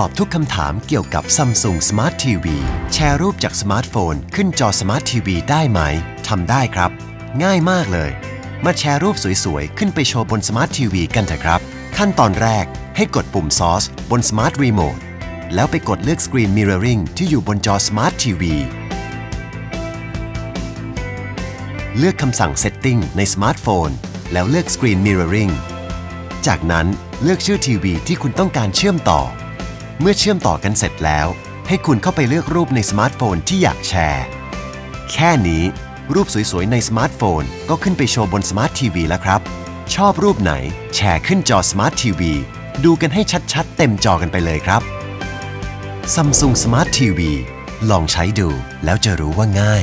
ตอบทุกคำถามเกี่ยวกับ Samsung Smart TV แชร์รูปจากสมาร์ทโฟน ขึ้นจอ Smart TV ได้ไหมทำได้ครับ ง่ายมากเลย มาแชร์รูปสวยๆ ขึ้นไปโชว์บน Smart TV กันเถอะครับ ขั้นตอนแรกให้กดปุ่ม Source บน Smart Remote แล้วไปกดเลือก Screen Mirroring ที่อยู่บนจอ Smart TV เลือกคำสั่ง Setting ในสมาร์ทโฟน แล้วเลือก Screen Mirroring จากนั้นเลือกชื่อทีวีที่คุณต้องการเชื่อมต่อ เมื่อเชื่อมต่อกันเสร็จแล้ว ให้คุณเข้าไปเลือกรูปในสมาร์ทโฟนที่อยากแชร์ แค่นี้รูปสวยๆ ในสมาร์ทโฟน ก็ขึ้นไปโชว์บนสมาร์ททีวีแล้วครับ ชอบรูปไหนแชร์ขึ้นจอสมาร์ททีวีดูกันให้ชัดๆ เต็มจอกันไปเลยครับ Samsung Smart TV ลองใช้ดูแล้วจะรู้ว่าง่าย